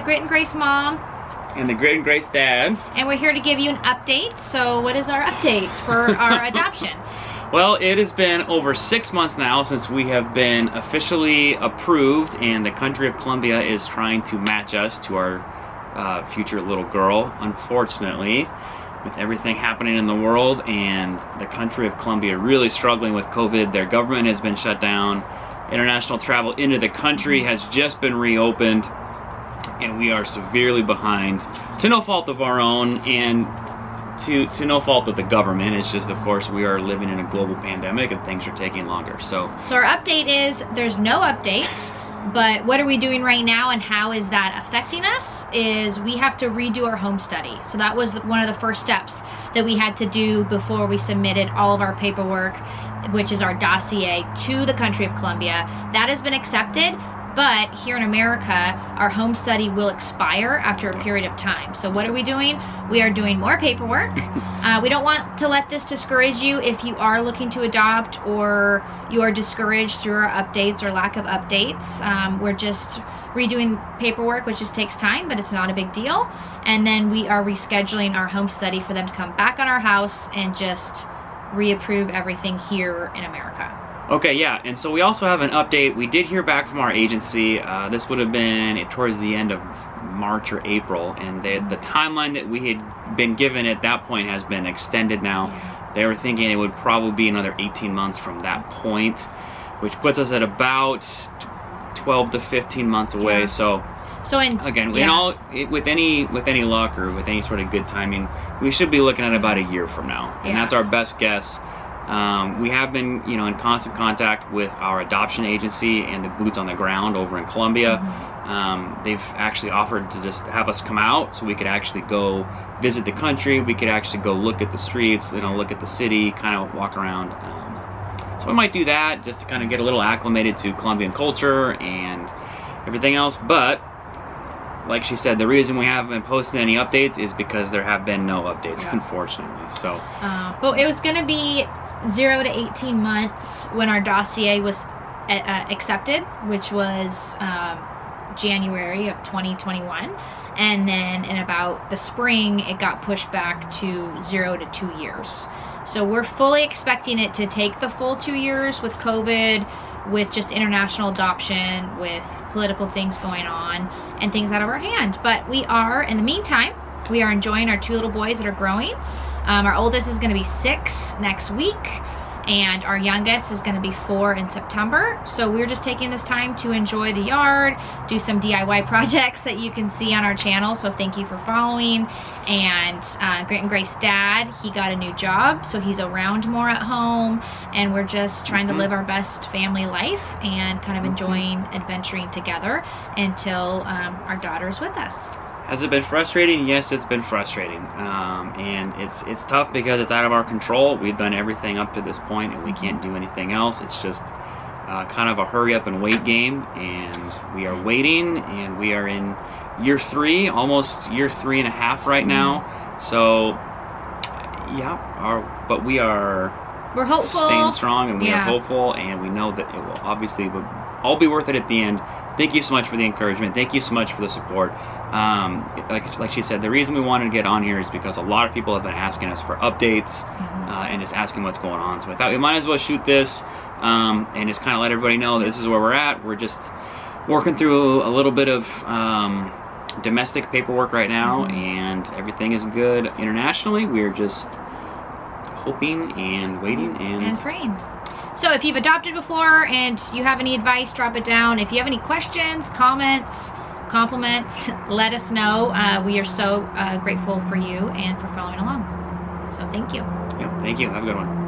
Grace mom. And the Grit and Grace dad. And we're here to give you an update. So what is our update for our adoption? Well, it has been over six months now since we have been officially approved and the country of Colombia is trying to match us to our uh, future little girl. Unfortunately, with everything happening in the world and the country of Colombia really struggling with COVID, their government has been shut down. International travel into the country has just been reopened and we are severely behind to no fault of our own and to, to no fault of the government. It's just, of course, we are living in a global pandemic and things are taking longer. So, so our update is there's no update. But what are we doing right now and how is that affecting us is we have to redo our home study. So that was one of the first steps that we had to do before we submitted all of our paperwork, which is our dossier to the country of Colombia. That has been accepted, but here in America, our home study will expire after a period of time. So what are we doing? We are doing more paperwork. Uh, we don't want to let this discourage you if you are looking to adopt or you are discouraged through our updates or lack of updates. Um, we're just redoing paperwork, which just takes time, but it's not a big deal. And then we are rescheduling our home study for them to come back on our house and just reapprove everything here in America. Okay, yeah, and so we also have an update. We did hear back from our agency. Uh, this would have been towards the end of March or April, and they, the timeline that we had been given at that point has been extended now. Yeah. They were thinking it would probably be another 18 months from that point, which puts us at about 12 to 15 months away. Yeah. So, so in, again, yeah. in all, with any with any luck or with any sort of good timing, we should be looking at about a year from now, and that's our best guess. Um, we have been, you know, in constant contact with our adoption agency and the boots on the ground over in Colombia. Mm-hmm. Um, they've actually offered to just have us come out so we could actually go visit the country. We could actually go look at the streets, you know, look at the city, kind of walk around. Um, so we might do that just to kind of get a little acclimated to Colombian culture and everything else. But like she said, the reason we haven't been posting any updates is because there have been no updates, yeah. unfortunately. So, uh, well, it was going to be zero to 18 months when our dossier was uh, uh, accepted, which was um, January of 2021. And then in about the spring, it got pushed back to zero to two years. So we're fully expecting it to take the full two years with COVID, with just international adoption, with political things going on, and things out of our hand. But we are, in the meantime, we are enjoying our two little boys that are growing. Um, our oldest is going to be six next week and our youngest is going to be four in September. So we're just taking this time to enjoy the yard, do some DIY projects that you can see on our channel. So thank you for following. And uh, Grit and Grace dad, he got a new job, so he's around more at home. And we're just trying mm -hmm. to mm-hmm. live our best family life and kind of mm-hmm. enjoying adventuring together until um, our daughter is with us. Has it been frustrating? Yes, it's been frustrating, um, and it's it's tough because it's out of our control. We've done everything up to this point, and we can't do anything else. It's just uh, kind of a hurry up and wait game, and we are waiting, and we are in year three, almost year three and a half right now. So, yeah, our, but we are we're hopeful, staying strong, and we yeah. are hopeful, and we know that it will obviously will all be worth it at the end. Thank you so much for the encouragement. Thank you so much for the support. Um, like, like she said, the reason we wanted to get on here is because a lot of people have been asking us for updates mm-hmm. uh, and just asking what's going on. So I thought we might as well shoot this um, and just kind of let everybody know that this is where we're at. We're just working through a little bit of um, domestic paperwork right now, mm-hmm. and everything is good internationally. We're just hoping and waiting and, and praying. So if you've adopted before and you have any advice, drop it down. If you have any questions, comments, compliments, let us know. Uh, we are so uh, grateful for you and for following along. So thank you. Yeah, thank you. Have a good one.